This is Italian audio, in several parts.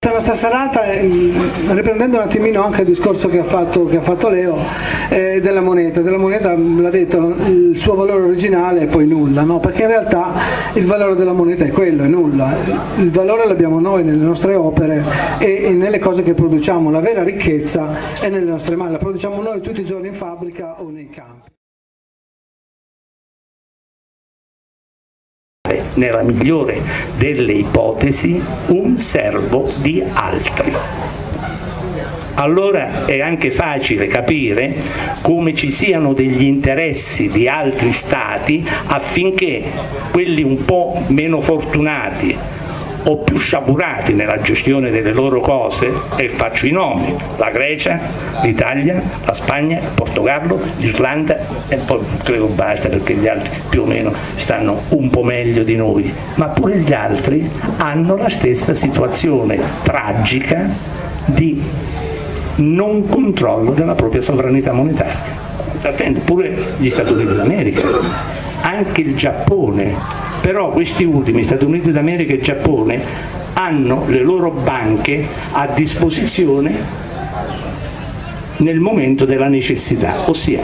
Questa nostra serata, ehm, riprendendo un attimino anche il discorso che ha fatto, che ha fatto Leo, eh, della moneta, della moneta l'ha detto, il suo valore originale è poi nulla, no? perché in realtà il valore della moneta è quello, è nulla, il valore l'abbiamo noi nelle nostre opere e, e nelle cose che produciamo, la vera ricchezza è nelle nostre mani, la produciamo noi tutti i giorni in fabbrica o nei campi. Nella migliore delle ipotesi, un servo di altri. Allora è anche facile capire come ci siano degli interessi di altri stati affinché quelli un po' meno fortunati o più sciagurati nella gestione delle loro cose, e faccio i nomi, la Grecia, l'Italia, la Spagna, il Portogallo, l'Irlanda e poi credo basta perché gli altri più o meno stanno un po' meglio di noi, ma pure gli altri hanno la stessa situazione tragica di non controllo della propria sovranità monetaria. Attenti, pure gli Stati Uniti d'America, anche il Giappone però questi ultimi, Stati Uniti d'America e Giappone, hanno le loro banche a disposizione nel momento della necessità, ossia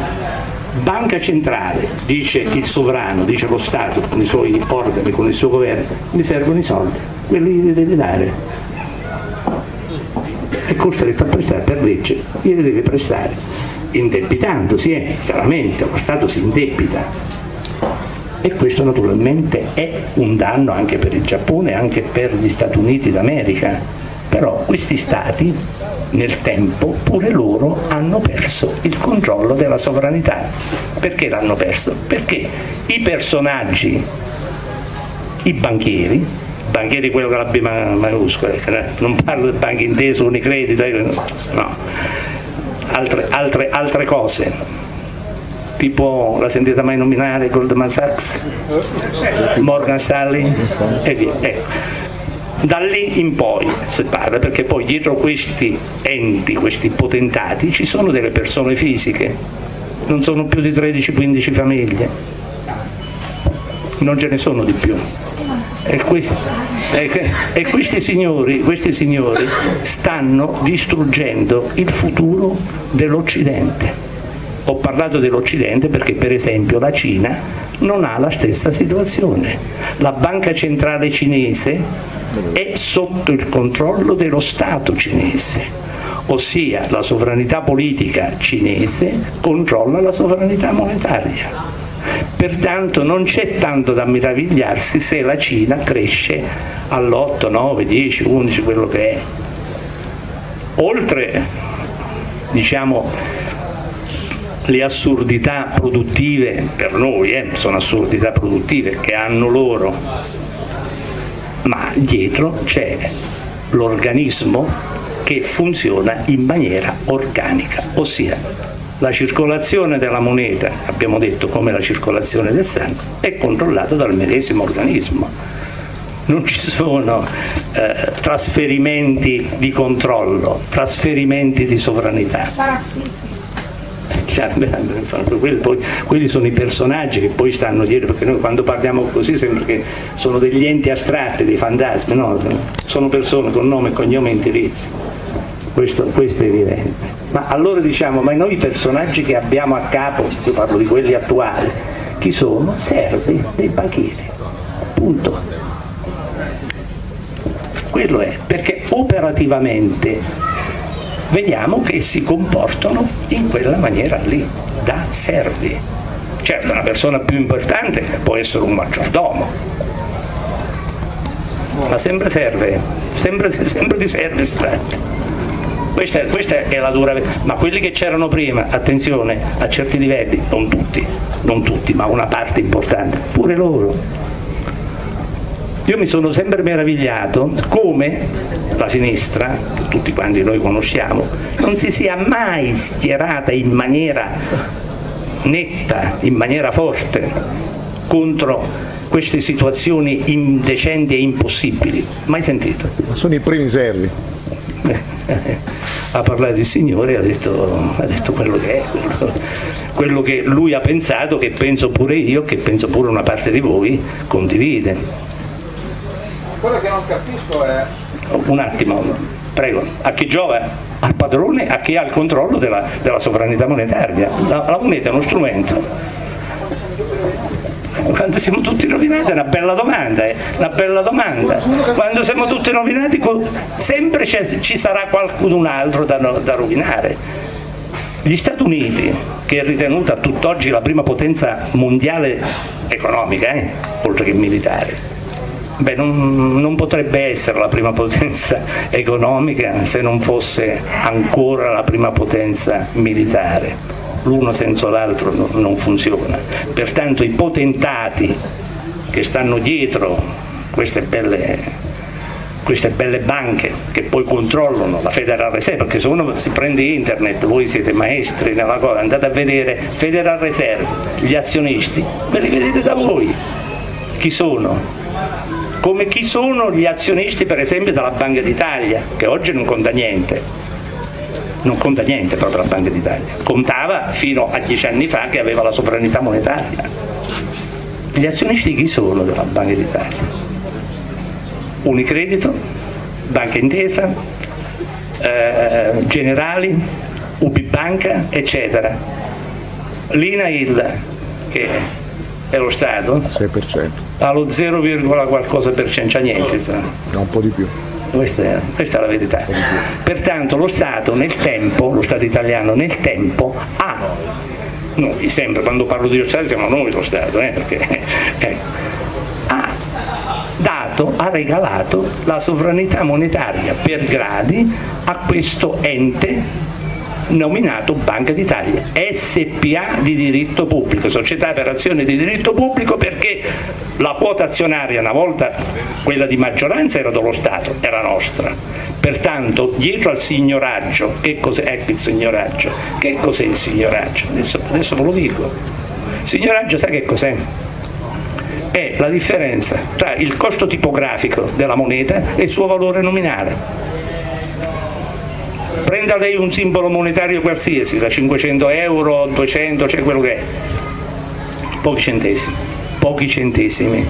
banca centrale, dice il sovrano, dice lo Stato con i suoi organi, con il suo governo, mi servono i soldi, quelli li deve dare. È costretto a prestare per legge, glieli deve prestare, indebitandosi, eh, chiaramente lo Stato si indebita e questo naturalmente è un danno anche per il Giappone, anche per gli Stati Uniti d'America, però questi stati nel tempo pure loro hanno perso il controllo della sovranità. Perché l'hanno perso? Perché i personaggi, i banchieri, banchieri quello con la B maiuscola, non parlo del banco inteso, unicredito, no, altre, altre, altre cose, tipo la sentita mai nominare Goldman Sachs, Morgan Stanley e via. Ecco. Da lì in poi si parla perché poi dietro questi enti, questi potentati ci sono delle persone fisiche, non sono più di 13-15 famiglie, non ce ne sono di più. E, qui, e, e questi, signori, questi signori stanno distruggendo il futuro dell'Occidente ho parlato dell'Occidente perché per esempio la Cina non ha la stessa situazione. La banca centrale cinese è sotto il controllo dello Stato cinese, ossia la sovranità politica cinese controlla la sovranità monetaria. Pertanto non c'è tanto da meravigliarsi se la Cina cresce all'8, 9, 10, 11, quello che è. Oltre diciamo, le assurdità produttive, per noi eh, sono assurdità produttive che hanno loro, ma dietro c'è l'organismo che funziona in maniera organica, ossia la circolazione della moneta, abbiamo detto come la circolazione del sangue, è controllata dal medesimo organismo. Non ci sono eh, trasferimenti di controllo, trasferimenti di sovranità. Quelli, quelli sono i personaggi che poi stanno dietro, perché noi quando parliamo così sembra che sono degli enti astratti, dei fantasmi, no, sono persone con nome, cognome e indirizzo. Questo, questo, è evidente. Ma allora diciamo, ma noi i personaggi che abbiamo a capo, io parlo di quelli attuali, chi sono? Servi dei banchieri. Punto. Quello è, perché operativamente vediamo che si comportano in quella maniera lì, da servi. Certo, una persona più importante può essere un maggiordomo, ma sempre serve, sempre, sempre di serve si tratta. Questa, questa, è la dura ma quelli che c'erano prima, attenzione a certi livelli, non tutti, non tutti, ma una parte importante, pure loro io mi sono sempre meravigliato come la sinistra, che tutti quanti noi conosciamo, non si sia mai schierata in maniera netta, in maniera forte contro queste situazioni indecenti e impossibili. Mai sentito? Sono i primi servi. ha parlato il Signore, ha detto, ha detto quello che è, quello, quello che lui ha pensato, che penso pure io, che penso pure una parte di voi, condivide quello che non capisco è un attimo, prego, a chi giova? Al padrone, a chi ha il controllo della, della sovranità monetaria. La, la moneta è uno strumento quando siamo tutti rovinati è una bella domanda, eh? una bella domanda. Quando siamo tutti rovinati sempre ci sarà qualcun altro da, da rovinare. Gli Stati Uniti, che è ritenuta tutt'oggi la prima potenza mondiale economica, eh? oltre che militare, Beh, non, non, potrebbe essere la prima potenza economica se non fosse ancora la prima potenza militare l'uno senza l'altro non funziona. Pertanto i potentati che stanno dietro queste belle queste belle banche che poi controllano la Federal Reserve, perché se uno si prende internet, voi siete maestri nella cosa, andate a vedere Federal Reserve, gli azionisti, ve li vedete da voi. Chi sono? Come chi sono gli azionisti per esempio della Banca d'Italia, che oggi non conta niente, non conta niente proprio la Banca d'Italia, contava fino a dieci anni fa che aveva la sovranità monetaria. Gli azionisti chi sono della Banca d'Italia? Unicredito, Banca Intesa, eh, Generali, UB Banca, eccetera. L'INAIL, che è lo Stato, 6%. Ha lo 0, qualcosa per cento, c'è niente. No, un po' di più. Questa è, questa è, la verità. Pertanto lo Stato nel tempo, lo Stato italiano nel tempo ha, noi sempre quando parlo di Stato siamo noi lo Stato, eh, perché, eh, ha dato, ha regalato la sovranità monetaria per gradi a questo ente nominato Banca d'Italia, SPA di diritto pubblico, società per azione di diritto pubblico perché la quota azionaria una volta quella di maggioranza era dello Stato, era nostra. Pertanto dietro al signoraggio, che cos'è ecco il signoraggio? Che cos'è il signoraggio? Adesso, adesso ve lo dico. Il signoraggio sa che cos'è? È la differenza tra il costo tipografico della moneta e il suo valore nominale prenda lei un simbolo monetario qualsiasi, da 500 euro, 200, cioè quello che è, pochi centesimi, pochi centesimi,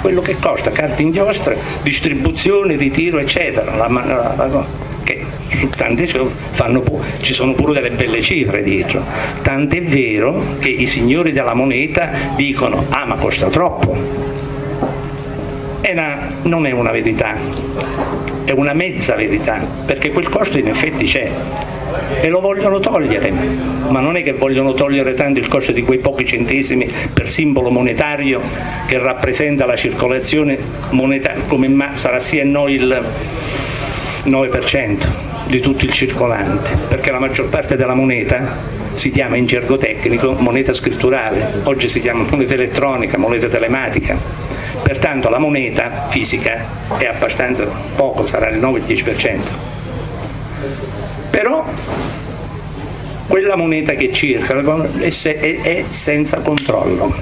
quello che costa, carta inchiostra, distribuzione, ritiro, eccetera, la, la, la, che su tante fanno, ci sono pure delle belle cifre dietro, tant'è vero che i signori della moneta dicono ah ma costa troppo, e non è una verità, è una mezza verità, perché quel costo in effetti c'è. E lo vogliono togliere, ma non è che vogliono togliere tanto il costo di quei pochi centesimi per simbolo monetario che rappresenta la circolazione monetaria, come sarà sia noi il 9% di tutto il circolante, perché la maggior parte della moneta si chiama in gergo tecnico moneta scritturale, oggi si chiama moneta elettronica, moneta telematica pertanto la moneta fisica è abbastanza poco, sarà il 9-10%. Però quella moneta che circola è senza controllo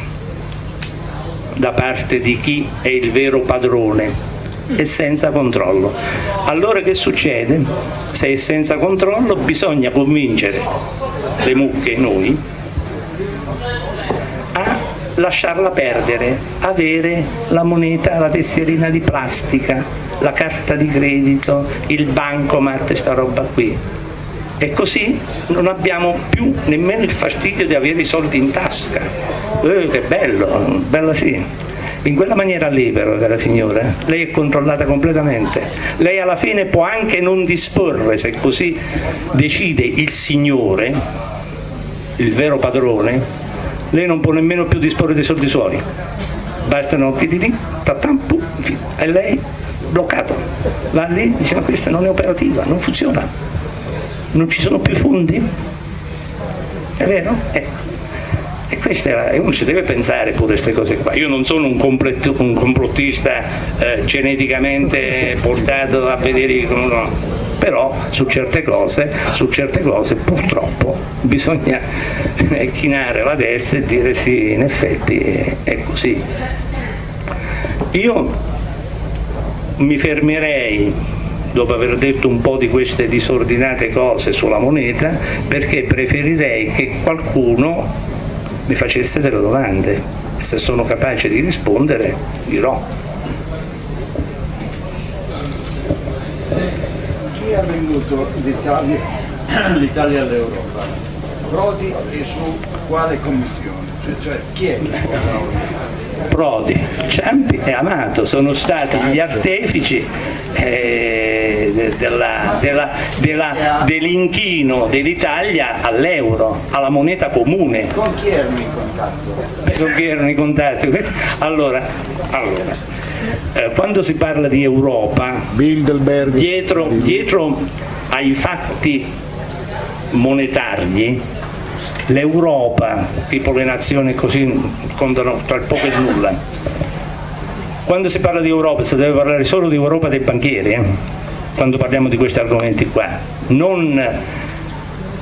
da parte di chi è il vero padrone, è senza controllo. Allora che succede? Se è senza controllo bisogna convincere le mucche, noi, lasciarla perdere, avere la moneta, la tesserina di plastica, la carta di credito, il bancomat, questa roba qui. E così non abbiamo più nemmeno il fastidio di avere i soldi in tasca. Eh, che bello, bella sì. In quella maniera lì cara signora, lei è controllata completamente. Lei alla fine può anche non disporre, se così decide il Signore, il vero padrone, lei non può nemmeno più disporre dei soldi suoi bastano e lei bloccato va lì dice ma questa non è operativa non funziona non ci sono più fondi è vero? Eh. E questa è, uno ci deve pensare pure queste cose qua. Io non sono un, un complottista eh, geneticamente portato a vedere no, però su certe cose, su certe cose purtroppo bisogna chinare la testa e dire sì, in effetti è così. Io mi fermerei dopo aver detto un po' di queste disordinate cose sulla moneta perché preferirei che qualcuno mi facesse delle domande se sono capace di rispondere dirò. È venuto l'Italia, all'Europa? Prodi e su quale commissione? Cioè, cioè chi è Prodi, Ciampi e Amato sono stati gli artefici eh, della, della, della, dell'inchino dell'Italia all'euro, alla moneta comune. Con chi erano in contatto? Con chi erano in contatto? Allora, allora eh, quando si parla di Europa, dietro, dietro ai fatti monetari l'Europa, tipo le nazioni così contano tra poco e nulla. Quando si parla di Europa si deve parlare solo di Europa dei banchieri, eh? quando parliamo di questi argomenti qua, non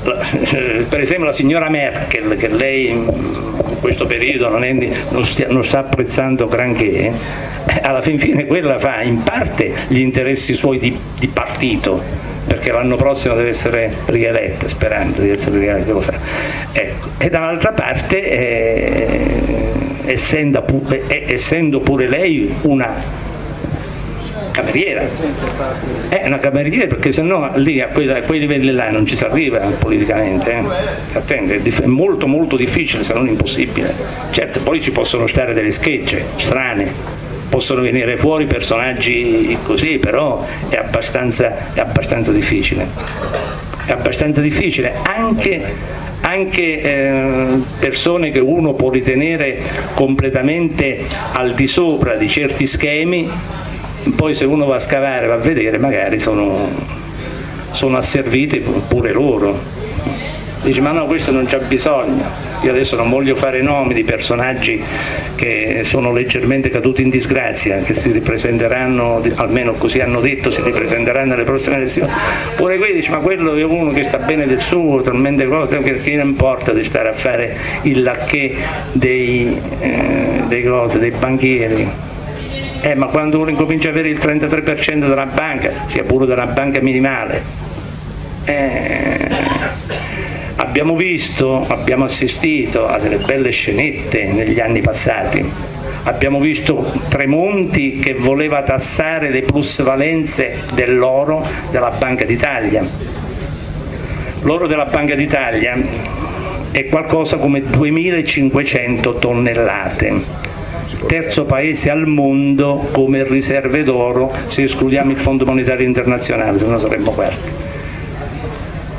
per esempio la signora Merkel che lei in questo periodo non, è, non, stia, non sta apprezzando granché, eh, alla fin fine quella fa in parte gli interessi suoi di, di partito, perché l'anno prossimo deve essere rieletta, sperando di essere rieletta. Ecco. E dall'altra parte, eh, essendo, pu- eh, essendo pure lei una cameriera è una cameriera perché se no lì a quei, a quei, livelli là non ci si arriva politicamente eh. è molto molto difficile se non impossibile certo poi ci possono stare delle schegge strane possono venire fuori personaggi così, però è abbastanza, è abbastanza difficile. È abbastanza difficile anche, anche eh, persone che uno può ritenere completamente al di sopra di certi schemi, poi se uno va a scavare, va a vedere, magari sono, sono asserviti pure loro. Dice ma no questo non c'è bisogno. Io adesso non voglio fare nomi di personaggi che sono leggermente caduti in disgrazia che si ripresenteranno almeno così hanno detto si ripresenteranno nelle prossime elezioni. Pure qui dice ma quello è uno che sta bene del suo talmente che, che non importa di stare a fare il lacché dei, eh, dei, cose, dei banchieri eh, ma quando uno incomincia ad avere il 33% della banca sia pure della banca minimale eh, Abbiamo visto, abbiamo assistito a delle belle scenette negli anni passati. Abbiamo visto Tremonti che voleva tassare le plusvalenze dell'oro della Banca d'Italia. L'oro della Banca d'Italia è qualcosa come 2500 tonnellate terzo paese al mondo come riserve d'oro se escludiamo il Fondo Monetario Internazionale, se no saremmo quarti.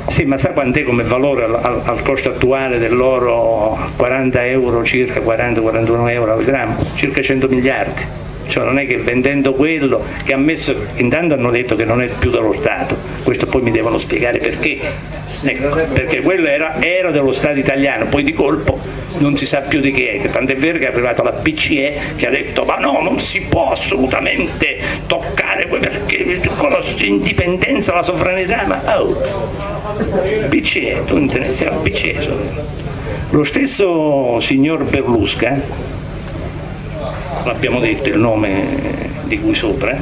Sì, ma sa quant'è come valore al, al, al, costo attuale dell'oro 40 euro circa, 40-41 euro al grammo? Circa 100 miliardi. Cioè non è che vendendo quello, che ha messo, intanto hanno detto che non è più dello Stato, questo poi mi devono spiegare perché. Ecco, perché quello era, era dello Stato italiano, poi di colpo non si sa più di che è, tant'è vero che è arrivata la BCE che ha detto ma no, non si può assolutamente toccare perché con l'indipendenza, la sovranità, ma oh, BCE, tu intendi, la BCE. Lo stesso signor Berlusca, l'abbiamo detto il nome di cui sopra,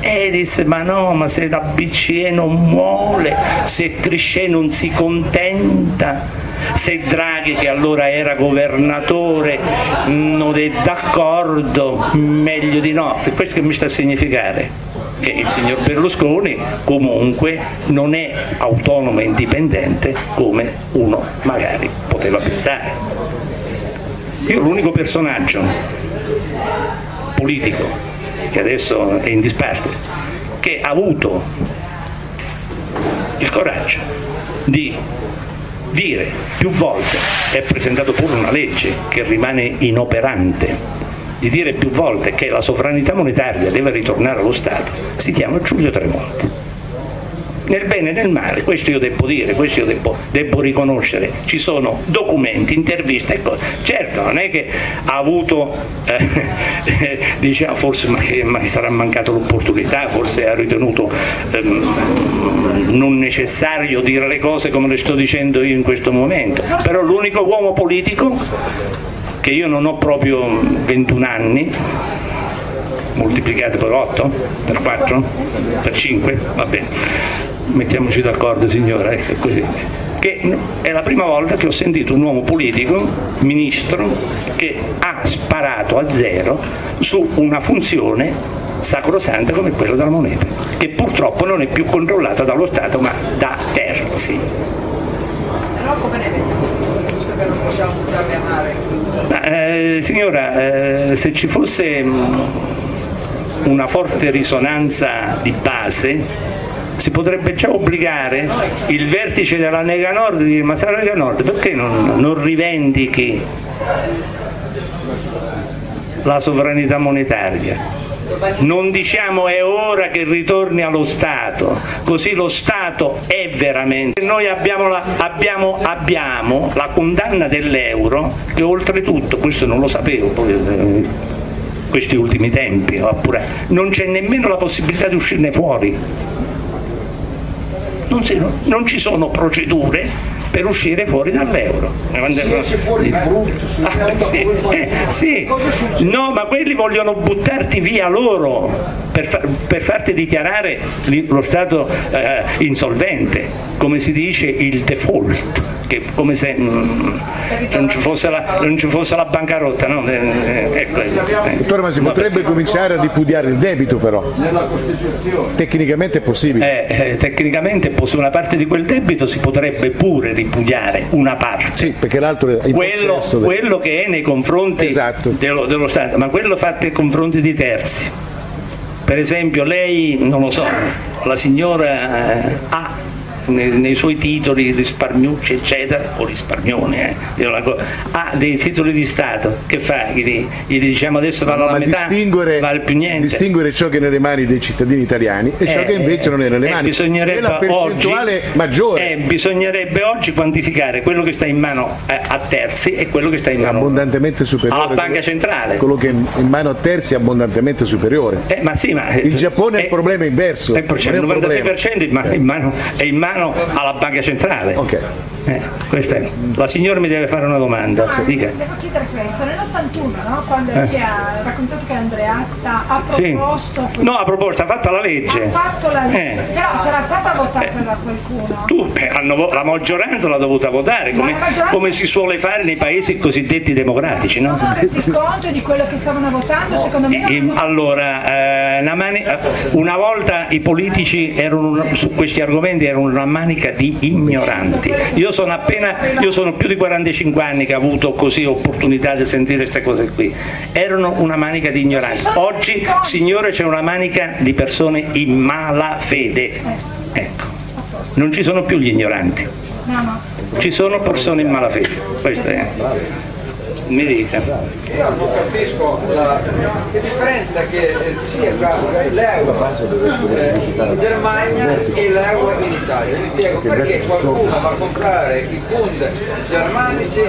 e disse ma no, ma se la BCE non vuole, se Trichet non si contenta, se Draghi che allora era governatore non è d'accordo, meglio di no. E questo che mi sta a significare? Che il signor Berlusconi comunque non è autonomo e indipendente come uno magari poteva pensare. Io l'unico personaggio politico che adesso è in disparte, che ha avuto il coraggio di dire più volte, è presentato pure una legge che rimane inoperante, di dire più volte che la sovranità monetaria deve ritornare allo Stato, si chiama Giulio Tremonti nel bene e nel male, questo io devo dire, questo io devo, devo riconoscere, ci sono documenti, interviste, ecco, certo non è che ha avuto, eh, diciamo, forse ma, sarà mancata l'opportunità, forse ha ritenuto ehm, non necessario dire le cose come le sto dicendo io in questo momento, però l'unico uomo politico che io non ho proprio 21 anni, moltiplicate per 8, per 4, per 5, va bene mettiamoci d'accordo signora, ecco così, che è la prima volta che ho sentito un uomo politico, ministro, che ha sparato a zero su una funzione sacrosanta come quella della moneta, che purtroppo non è più controllata dallo Stato ma da terzi. Però come ne vediamo? Visto che non possiamo buttarli a mare. Ma, eh, signora, eh, se ci fosse mh, una forte risonanza di base, si potrebbe già obbligare il vertice della Lega Nord a dire ma se la Lega Nord perché non, non rivendichi la sovranità monetaria? Non diciamo è ora che ritorni allo Stato, così lo Stato è veramente. Noi abbiamo la, abbiamo, abbiamo la condanna dell'euro che oltretutto, questo non lo sapevo, poi, eh, questi ultimi tempi, oppure non c'è nemmeno la possibilità di uscirne fuori. Non, si- non ci sono procedure per uscire fuori dall'euro. fuori brutto, Ah, sì, eh, sì. No, ma quelli vogliono buttarti via loro per, fa- per farti dichiarare lo Stato eh, insolvente, come si dice il default, che come se mm, non, ci fosse la, non ci fosse la bancarotta. No? Eh, eh, ecco, eh. Dottore, ma si potrebbe cominciare a ripudiare il debito però, Nella Costituzione. tecnicamente è possibile. Eh, eh, tecnicamente poss- una parte di quel debito si potrebbe pure ripudiare, una parte. Sì, perché l'altro è quello, del- quello che è nei confronti Esatto. dello, dello Stato, ma quello fatto nei confronti di terzi. Per esempio lei, non lo so, la signora eh, ha nei, nei suoi titoli risparmiucci eccetera, o risparmioni, eh, ha dei titoli di Stato, che fa? Gli, gli diciamo adesso vale la ma metà, distinguere, vale più niente. distinguere ciò che è nelle mani dei cittadini italiani e ciò Eh, che invece non è nelle eh, mani. bisognerebbe è la percentuale oggi, maggiore. eh, bisognerebbe oggi quantificare quello che sta in mano eh, a terzi e quello che sta in è mano abbondantemente superiore. alla banca centrale. Quello che è in mano a terzi è abbondantemente superiore. Eh, ma sì, ma, Il Giappone è il problema inverso. Eh, c'è il non è un 96% in mano, in mano- è in mano alla banca centrale. Ok. Eh, è- La signora mi deve fare una domanda. Ah, Dica. devo chiedere questo, nell'81 no? quando lei ha raccontato che Andreatta ha Eh. Sì. proposto No, a proposito, ha fatto la legge. ha fatto la legge, Eh. però sarà stata votata da qualcuno. Tu, beh, hanno la maggioranza l'ha dovuta votare, come, maggioranza- come si suole fare nei paesi cosiddetti democratici, no? Sono resi conto di quello che stavano votando, secondo me E- non- allora, eh, una, mani- eh, una volta i politici erano su questi argomenti erano una manica di ignoranti. Io sono appena, io sono più di 45 anni che ho avuto così opportunità di sentire queste cose qui. Erano una manica di ignoranti. Oggi, signore, c'è una manica di persone in malafede. Ecco. Non ci sono più gli ignoranti, no, no. ci sono persone in malafede. Mi dica. Io non capisco la, che differenza che eh, ci sia tra l'euro eh, in Germania e l'euro in Italia. Vi spiego perché qualcuno va a comprare i Bund germanici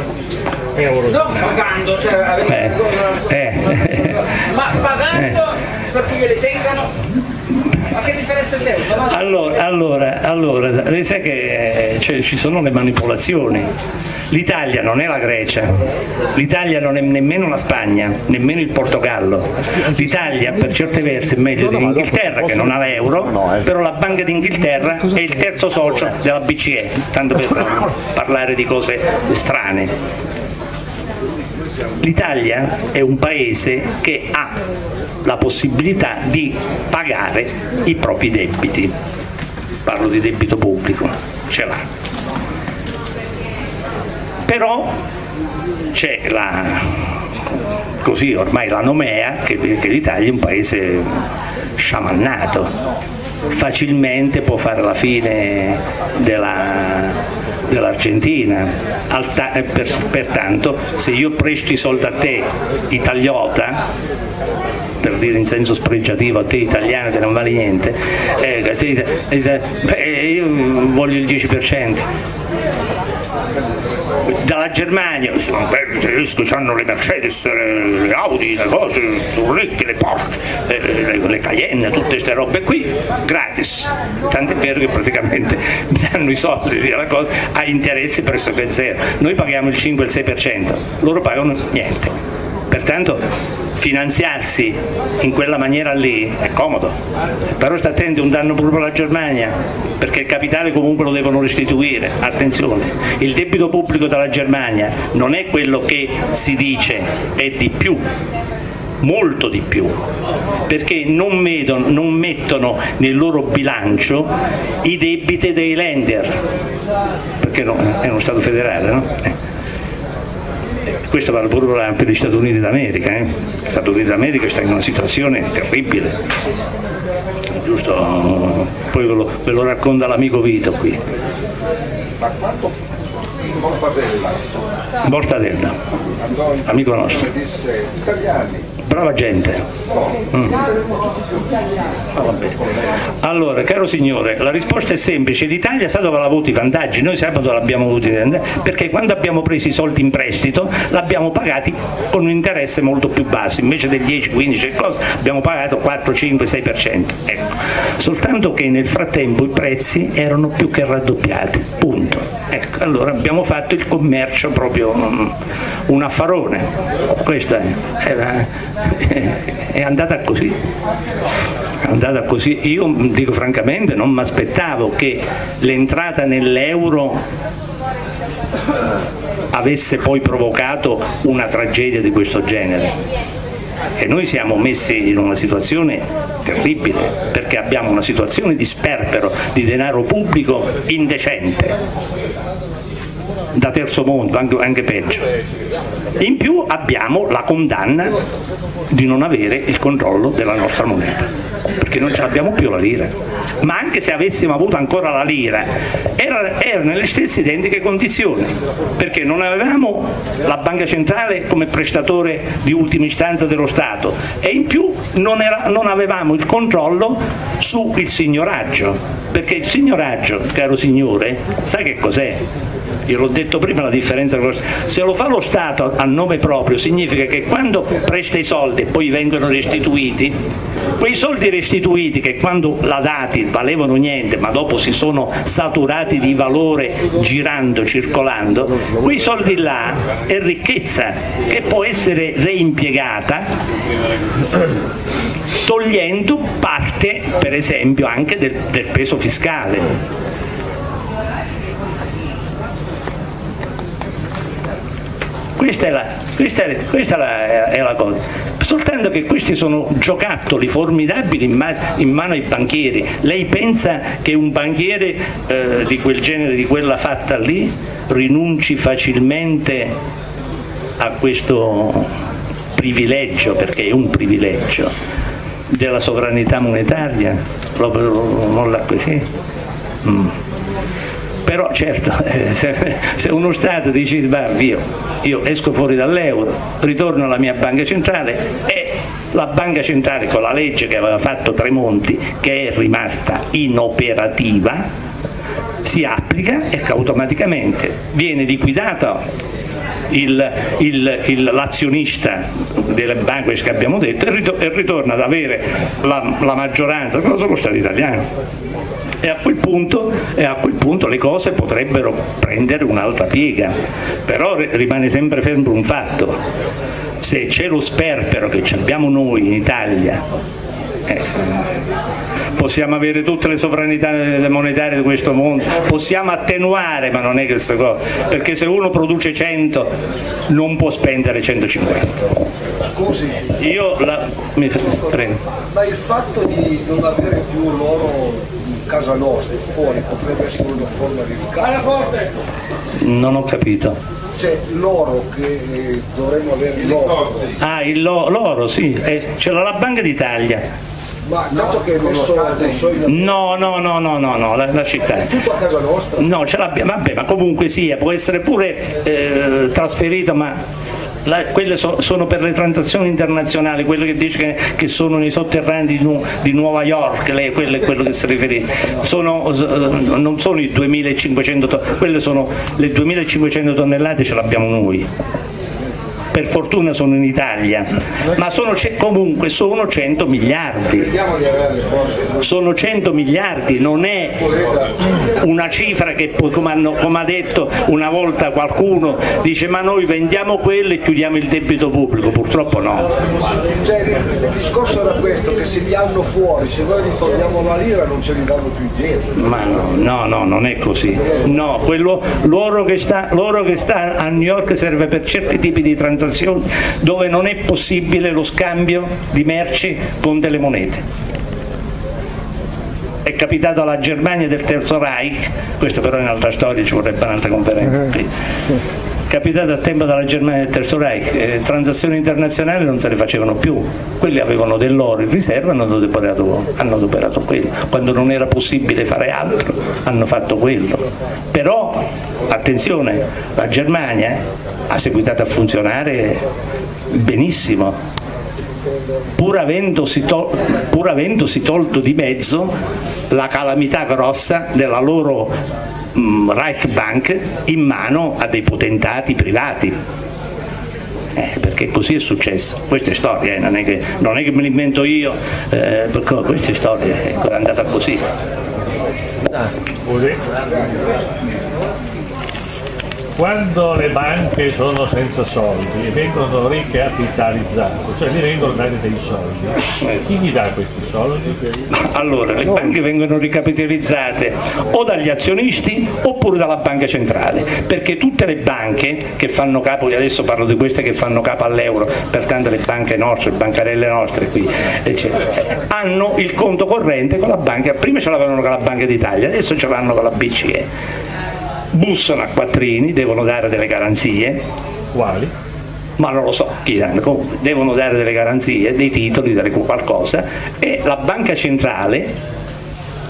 non pagando, cioè avendo Eh, eh. ma pagando perché glieli tengano. Ma che differenza c'è? Allora, allora, allora, lei sa che eh, cioè, ci sono le manipolazioni. L'Italia non è la Grecia, l'Italia non è nemmeno la Spagna, nemmeno il Portogallo. L'Italia per certi versi è meglio dell'Inghilterra che non ha l'euro, però la Banca d'Inghilterra è il terzo socio della BCE, tanto per parlare di cose strane. L'Italia è un paese che ha la possibilità di pagare i propri debiti, parlo di debito pubblico, ce l'ha. Però c'è la, così ormai la nomea che, che l'Italia è un paese sciamannato, facilmente può fare la fine della- dell'Argentina. Eh, per- pertanto se io presto i soldi a te, italiota, per dire in senso spregiativo a te italiano che non vale niente, eh, te- eh, beh, io voglio il 10%. Dalla Germania sono belli tedeschi, hanno le Mercedes, le le Audi, le cose, sono ricchi, le Porsche, eh, le, le Cayenne, tutte queste robe qui, gratis. Tant'è vero che praticamente danno i soldi della cosa a interessi pressoché zero. Noi paghiamo il 5 e il 6%, loro pagano niente. Pertanto finanziarsi in quella maniera lì è comodo, però sta attento un danno proprio alla Germania, perché il capitale comunque lo devono restituire, attenzione, il debito pubblico della Germania non è quello che si dice, è di più, molto di più, perché non, mettono, non mettono nel loro bilancio i debiti dei lender, perché no, è uno Stato federale, no? Questo vale pure per gli Stati Uniti d'America, eh? gli Stati Uniti d'America sta in una situazione terribile, giusto? Poi ve lo, ve lo racconta l'amico Vito qui. Ma quando in Mortadella, Mortadella, amico nostro, disse italiani, brava gente. Mm. Ah. Allora, caro signore, la risposta è semplice, l'Italia sa dove ha avuto i vantaggi, noi sappiamo dove l'abbiamo i vantaggi, perché quando abbiamo preso i soldi in prestito l'abbiamo pagati con un interesse molto più basso, invece del 10, 15 e cosa, abbiamo pagato 4, 5, 6%. Ecco. Soltanto che nel frattempo i prezzi erano più che raddoppiati, punto. Ecco, allora abbiamo fatto il commercio proprio mm, un affarone, questo è, è, è andata così. È andata così. Io dico francamente non mi aspettavo che l'entrata nell'euro avesse poi provocato una tragedia di questo genere. E noi siamo messi in una situazione terribile perché abbiamo una situazione di sperpero di denaro pubblico indecente da terzo mondo, anche, anche peggio. In più abbiamo la condanna di non avere il controllo della nostra moneta, perché non ce l'abbiamo più la lira. Ma anche se avessimo avuto ancora la lira, era, era nelle stesse identiche condizioni, perché non avevamo la banca centrale come prestatore di ultima istanza dello Stato e in più non, era, non avevamo il controllo sul signoraggio, perché il signoraggio, caro signore, sai che cos'è? io l'ho detto prima la differenza, se lo fa lo Stato a nome proprio significa che quando presta i soldi e poi vengono restituiti, quei soldi restituiti che quando la dati valevano niente ma dopo si sono saturati di valore girando, circolando, quei soldi là è ricchezza che può essere reimpiegata togliendo parte per esempio anche del, del peso fiscale. Questa è la, questa è, questa è la, è la cosa soltanto che questi sono giocattoli formidabili in, ma in, mano ai banchieri. Lei pensa che un banchiere eh, di quel genere, di quella fatta lì, rinunci facilmente a questo privilegio, perché è un privilegio, della sovranità monetaria? Non l'acquisì? Mm però certo se, uno Stato va via, io esco fuori dall'euro, ritorno alla mia banca centrale e la banca centrale con la legge che aveva fatto Tremonti che è rimasta inoperativa si applica e automaticamente viene liquidato l'azionista delle banche che abbiamo detto e ritorna ad avere la, la maggioranza, cosa sono stati italiani e a quel punto, a quel punto le cose potrebbero prendere un'altra piega, però rimane sempre fermo un fatto, se c'è lo sperpero che abbiamo noi in Italia, eh, possiamo avere tutte le sovranità monetarie di questo mondo, possiamo attenuare, ma non è questa cosa, perché se uno produce 100 non può spendere 150. Scusi, io la... mi... prego. ma il fatto di non avere più loro casa nostra, fuori, potrebbe essere una forma di ricatto. Non ho capito. C'è l'oro che eh, dovremmo avere il loro. Ah, il lo, l'oro, sì, eh, c'era la Banca d'Italia. Ma dato che è messo in... No, no, no, no, no, no, la, la città. È tutto a casa nostra? No, ce l'abbiamo, vabbè, ma comunque sia, può essere pure eh, trasferito, ma la, quelle so, sono per le transazioni internazionali, quello che dice che, che sono nei sotterranei di, di Nuova York, lei, quello è quello che si riferisce, sono, non sono i 2500, quelle sono le 2500 tonnellate ce l'abbiamo noi per fortuna sono in Italia, ma sono, comunque sono 100 miliardi. Sono 100 miliardi, non è una cifra che come, hanno- come ha detto una volta qualcuno dice ma noi vendiamo quello e chiudiamo il debito pubblico, purtroppo no. Cioè, il discorso era questo, che se li hanno fuori, se noi ritorniamo la lira non ce li danno più indietro. Ma no, no, no, non è così. No, quello, l'oro, che sta, l'oro che sta a New York serve per certi tipi di transazioni dove non è possibile lo scambio di merci con delle monete. È capitato alla Germania del Terzo Reich, questo però è un'altra storia, ci vorrebbe un'altra conferenza qui. Capitato a tempo della Germania del Terzo Reich, eh, transazioni internazionali non se le facevano più, quelli avevano dell'oro in riserva e hanno adoperato, hanno adoperato quello, quando non era possibile fare altro hanno fatto quello. Però, attenzione, la Germania ha seguitato a funzionare benissimo, pur avendosi, tol- pur avendosi tolto di mezzo la calamità grossa della loro Reichsbank in mano a dei potentati privati. Eh, perché così è successo, questa è storia, eh, non, è che, non è che me l'invento io, eh, questa è storia, ecco, è andata così. Quando le banche sono senza soldi e vengono ricapitalizzate, cioè gli vengono dati dei soldi, chi gli dà questi soldi? Allora, le banche vengono ricapitalizzate o dagli azionisti oppure dalla banca centrale, perché tutte le banche che fanno capo, io adesso parlo di queste che fanno capo all'euro, pertanto le banche nostre, le bancarelle nostre qui, eccetera, hanno il conto corrente con la banca, prima ce l'avevano con la Banca d'Italia, adesso ce l'hanno con la BCE. Bussano a quattrini, devono dare delle garanzie, Quali? ma non lo so chi danno, comunque devono dare delle garanzie, dei titoli, delle qualcosa. E la banca centrale,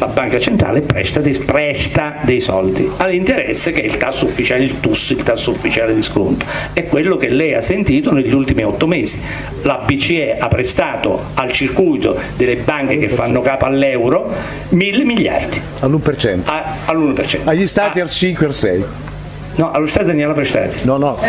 la banca centrale presta dei, presta dei soldi all'interesse che è il tasso ufficiale, il TUS, il tasso ufficiale di sconto, è quello che lei ha sentito negli ultimi otto mesi. La BCE ha prestato al circuito delle banche che fanno capo all'euro mille miliardi all'1%. a- all'1%. Agli stati Ah, al 5 al 6. No, allo Stato ne ha prestati. No, no.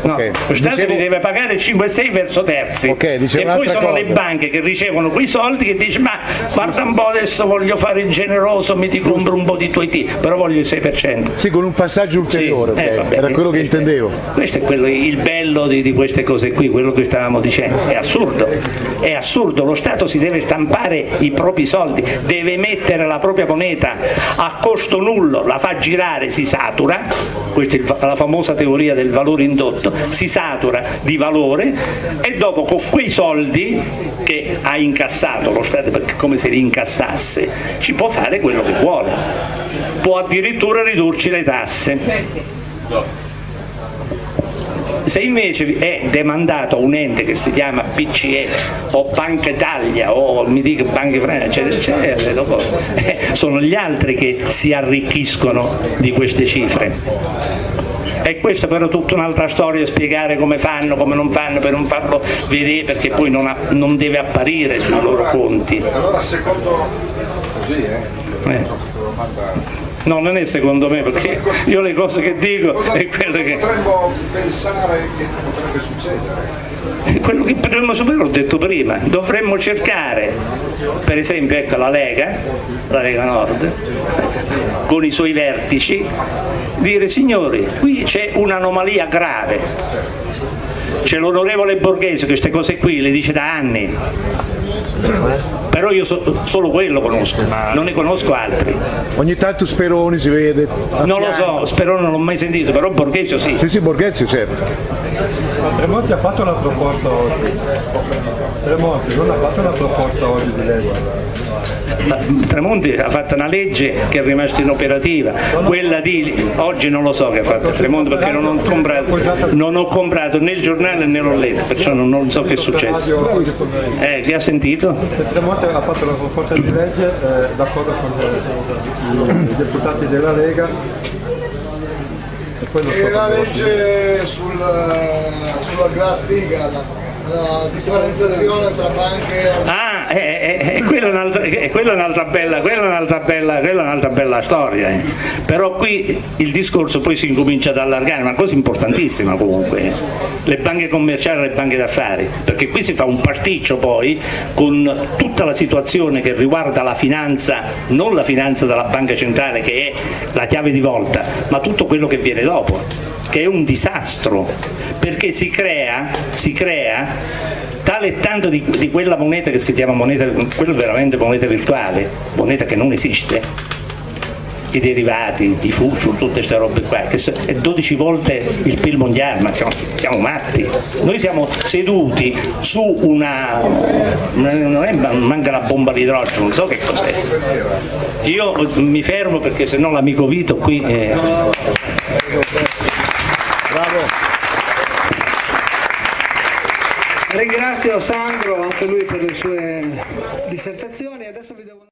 No, Ok. lo Stato Dicevo- li deve pagare 5 e 6 verso terzi Ok, e poi sono le cosa. banche che ricevono quei soldi che dice ma guarda un po' adesso voglio fare il generoso mi ti compro un po' di tuoi T però voglio il 6% Sì, con un passaggio ulteriore, Sì, eh, vabbè, era quello che questo è- intendevo. questo è quello- il bello di, di queste cose qui quello che stavamo dicendo è assurdo è assurdo lo Stato si deve stampare i propri soldi deve mettere la propria moneta a costo nullo la fa girare si satura questa è la famosa teoria del valore indotto. Si satura di valore e dopo con quei soldi che ha incassato lo Stato perché come se li incassasse ci può fare quello che vuole. Può addirittura ridurci le tasse se invece è demandato a un ente che si chiama BCE o Banca Italia o mi dica Banca Francia, eccetera, eccetera, dopo, eh, sono gli altri che si arricchiscono di queste cifre. E questa però è tutta un'altra storia, spiegare come fanno, come non fanno, per non farlo vedere perché poi non, ha- non deve apparire sui loro conti. Allora secondo così, eh, Eh. No, non è secondo me, perché io le cose che dico è quello che... potremmo pensare che potrebbe succedere? Quello che potremmo sapere l'ho detto prima, dovremmo cercare, per esempio ecco la Lega, la Lega Nord, con i suoi vertici, dire signori, qui c'è un'anomalia grave. C'è l'onorevole Borghese che queste cose qui le dice da anni, però io so- solo quello conosco, non ne conosco altri. Ogni tanto Speroni si vede. Non lo so, spero non l'ho mai sentito, però Borghese sì. Sì, sì, Borghezio, certo. Tremonti ha fatto una proposta oggi. Tremonti non ha fatto una proposta oggi di legge. Tremonti ha fatto una legge che è rimasta inoperativa, quella di oggi non lo so che ha fatto Tremonti perché non ho comprato, non ho comprato né il giornale né l'ho letto, perciò non, non so che è successo. Eh, chi ha sentito? Tremonti ha fatto una proposta di legge eh, d'accordo con eh, i deputati della Lega. E E la legge sul, sulla Glass Steagall, la differenziazione tra banche Ah, Ma è, è- è- quella è un'altra, bella, un'altra bella, storia. eh. Però qui il discorso poi si incomincia ad allargare, una cosa importantissima comunque, eh. le banche commerciali e le banche d'affari, perché qui si fa un pasticcio poi con tutta la situazione che riguarda la finanza, non la finanza della banca centrale che è la chiave di volta, ma tutto quello che viene dopo, che è un disastro, perché si crea, si crea tale tanto di, di quella moneta che si chiama moneta, quella veramente moneta virtuale, moneta che non esiste, i derivati, i future, tutte queste robe qua, che è 12 volte il PIL mondiale, ma siamo, siamo matti. Noi siamo seduti su una, non è, manca la bomba di idrogeno, non so che cos'è. Io mi fermo perché se no l'amico Vito qui... eh, Ringrazio Sandro anche lui per le sue dissertazioni. Adesso vi devo...